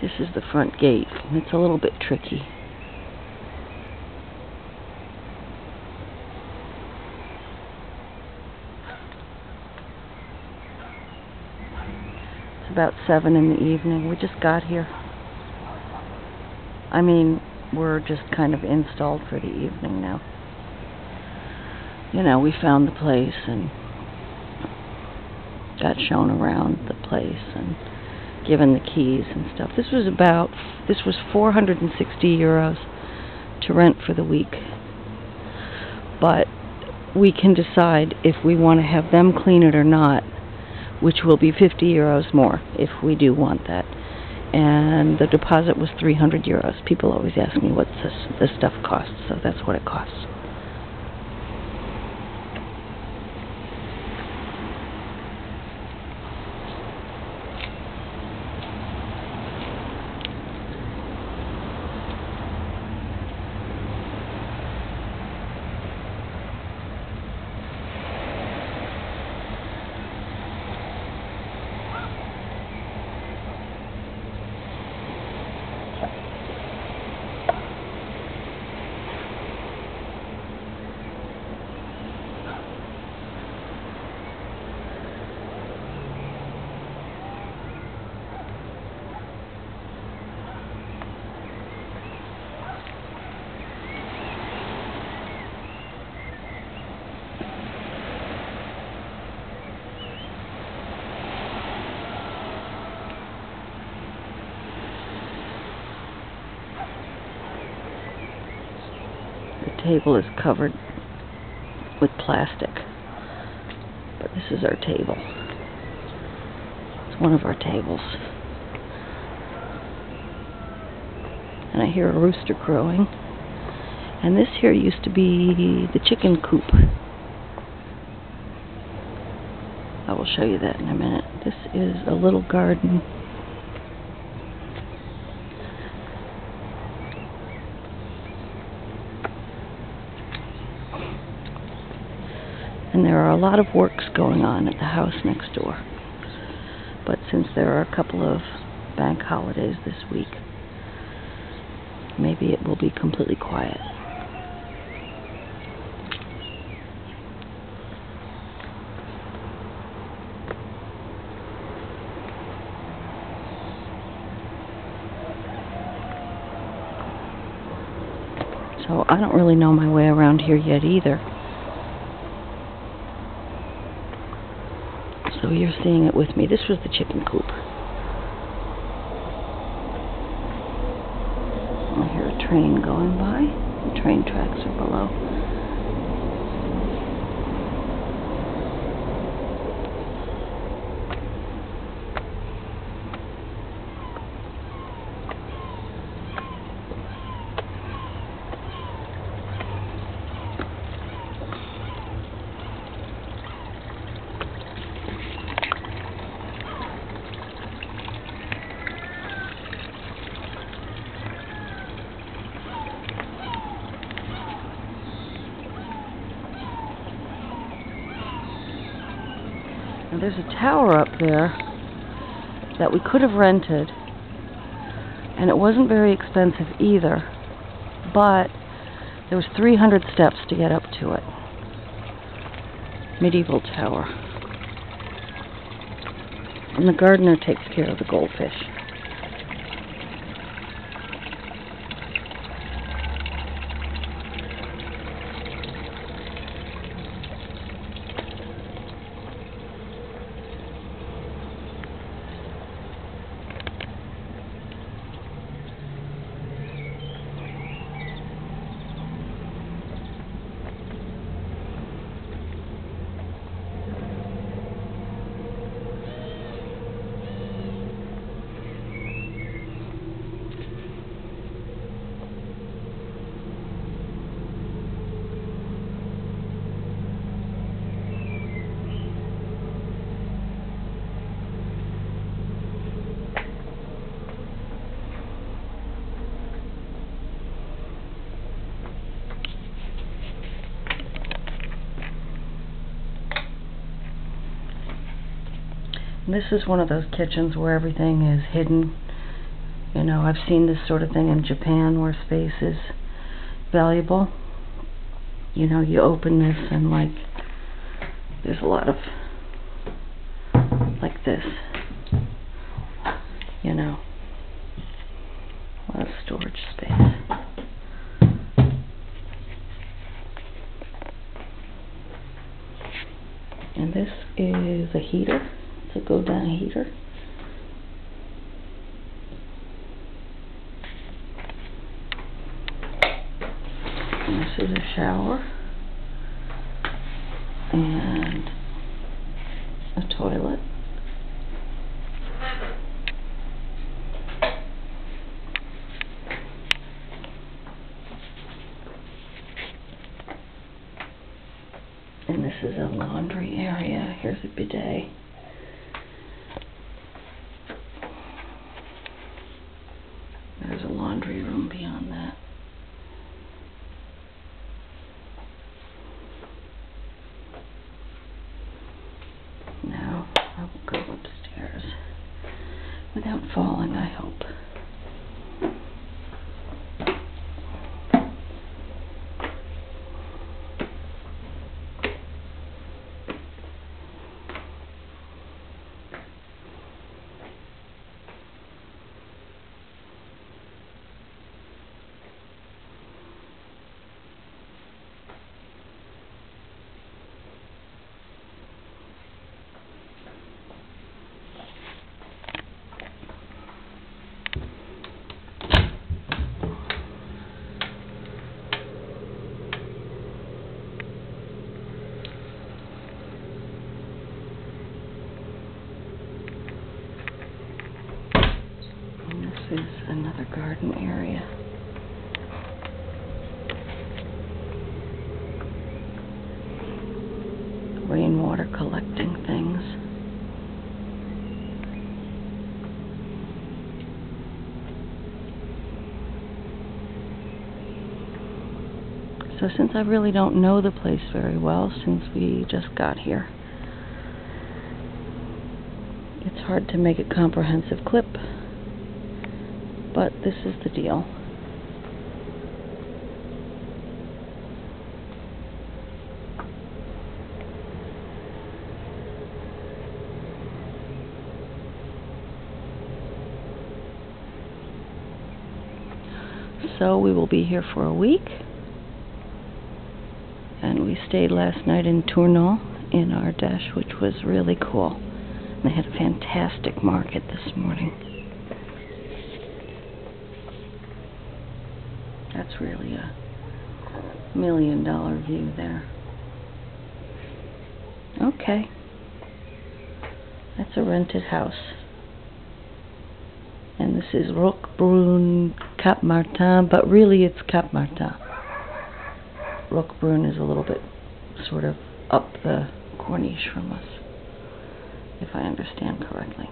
This is the front gate. It's a little bit tricky. It's about 7 in the evening. We just got here. I mean, we're just kind of installed for the evening now. You know, we found the place and got shown around the place and given the keys and stuff. This was about this was 460 euros to rent for the week. But we can decide if we want to have them clean it or not, which will be 50 euros more if we do want that. And the deposit was 300 euros. People always ask me what this this stuff costs, so that's what it costs. The table is covered with plastic. But this is our table. It's one of our tables. And I hear a rooster crowing. And this here used to be the chicken coop. I will show you that in a minute. This is a little garden. And there are a lot of works going on at the house next door. But since there are a couple of bank holidays this week, maybe it will be completely quiet. So I don't really know my way around here yet either. So you're seeing it with me. This was the chicken coop. I hear a train going by. The train tracks are below. There's a tower up there that we could have rented, and it wasn't very expensive either, but there was 300 steps to get up to it. Medieval tower. And the gardener takes care of the goldfish. This is one of those kitchens where everything is hidden You know, I've seen this sort of thing in Japan where space is valuable. You know, you open this and like there's a lot of like this. You know. A lot of storage space. And this is a heater. A go down heater. And this is a shower. And a toilet. And this is a laundry area. Here's a bidet. There's a laundry room beyond that. Now I will go upstairs without falling, I hope. And this is another garden area. Rainwater collecting things. So since I really don't know the place very well since we just got here, it's hard to make a comprehensive clip. But this is the deal. So we will be here for a week. And we stayed last night in Tournon in Ardèche, which was really cool. And they had a fantastic market this morning. That's really a million dollar view there. Okay. That's a rented house. And this is Roquebrune Cap Martin, but really it's Cap Martin. Roquebrune is a little bit sort of up the Corniche from us, if I understand correctly.